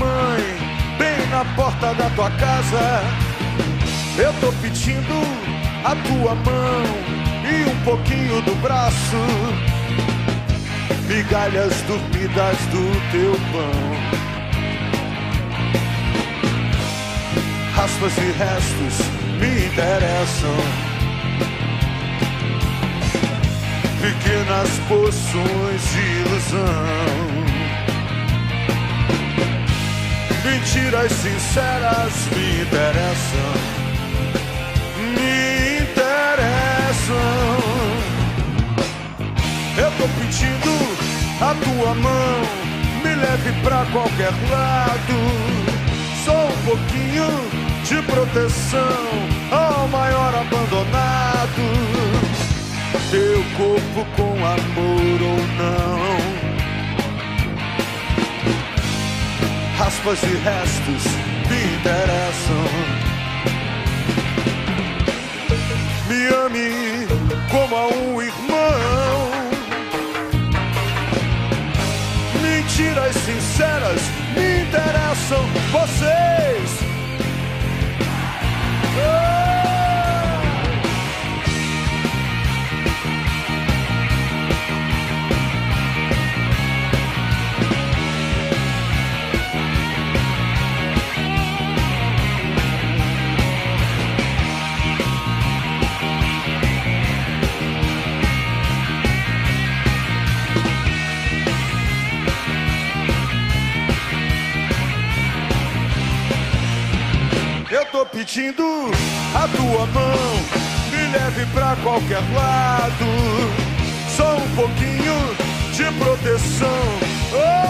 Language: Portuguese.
mãe, bem na porta da tua casa. Eu tô pedindo a tua mão e um pouquinho do braço, migalhas dormidas do teu pão. Raspas e restos me interessam. pequenas poções de ilusão. Mentiras sinceras me interessam, me interessam. Eu tô pedindo a tua mão, me leve pra qualquer lado. Só um pouquinho de proteção ao maior abandonado teu corpo com amor Raspas e restos me interessam. Me ame como a um irmão. Mentiras sinceras me interessam. Vocês. Tô pedindo a tua mão, me leve pra qualquer lado. Só um pouquinho de proteção, o maior abandonado